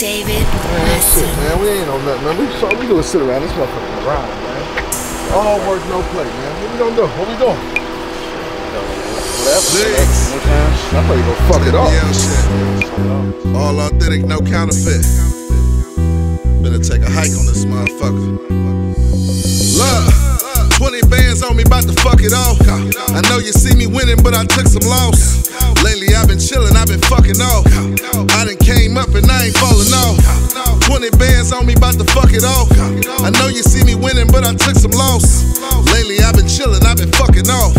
David Man, shit, man. We ain't on nothing, man. We, all we do is sit around this motherfucking grind, man. All work, no play, man. What we gonna do? What we doing? Six. I thought you gonna fuck it off. Yeah. All authentic, no counterfeit. Better take a hike on this motherfucker. Look, 20 bands on me, about to fuck it off. I know you see me winning, but I took some loss. Lately I've been chillin', I've been fucking off. To fuck it off. I know you see me winning, but I took some loss. Lately I've been chillin', I've been fucking off.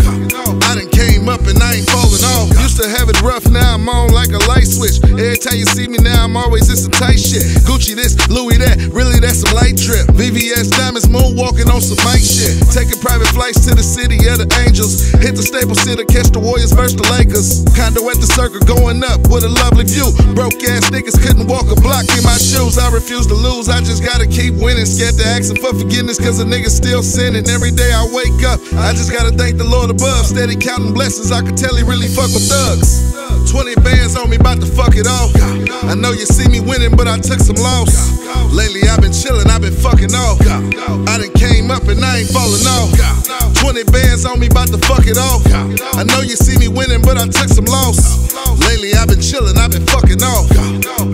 I done came up and I ain't falling off. Used to have it rough, now I'm on like a light switch. Every time you see me now, I'm always in some tight shit. Gucci this, Louis that, really that's some light trip. VVS diamonds, moonwalking on some mic shit. Taking private flights to the city of the angels. Hit the Staples Center, catch the Warriors versus the Lakers. Condo at the circle, going up with a lovely view. Broke ass niggas couldn't walk a block in my shoes. I refuse to lose, I just gotta keep winning. Scared to ask him for forgiveness, cause a nigga still sinning. Every day I wake up, I just gotta thank the Lord above. Steady counting blessings, I can tell he really fuck with thugs. 20 bands on me, about to fuck it off. I know you see me winning, but I took some loss. Lately I've been chillin', I've been fucking off. I done came up and I ain't falling off. 20 bands on me, about to fuck it off. I know you see me winning, but I took some loss. Lately I've been chillin', I've been fucking off.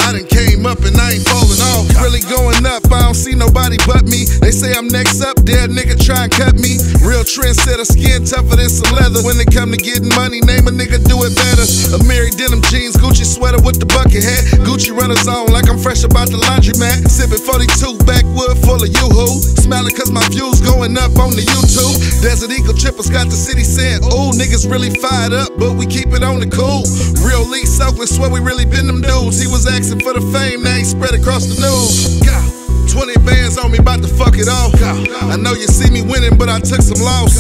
I done came up and I ain't falling off. Really going up, I don't see nobody but me. They say I'm next up, dead nigga try and cut me. Real trendsetter, skin tougher than some leather. When it come to getting money, name a nigga do it better. Amiri denim jeans, Gucci sweater with the bucket hat. Gucci runners on like I'm fresh about the laundromat. Sipping 42 backwood full of yoo-hoo. Smiling cause my views going up on the YouTube. Desert Eagle trippers got the city saying, ooh, niggas really fired up, but we keep it on the cool. Real Lee Oakland, swear we really been them dudes. He was asking for the fame, now he spread across the news. 20 bands on me, about to fuck it off. I know you see me winning, but I took some loss.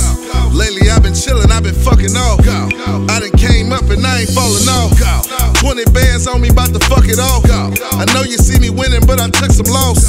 Lately I've been chillin', I've been fucking off. I done and I ain't falling off. 20 bands on me, about to fuck it off. I know you see me winning, but I took some loss.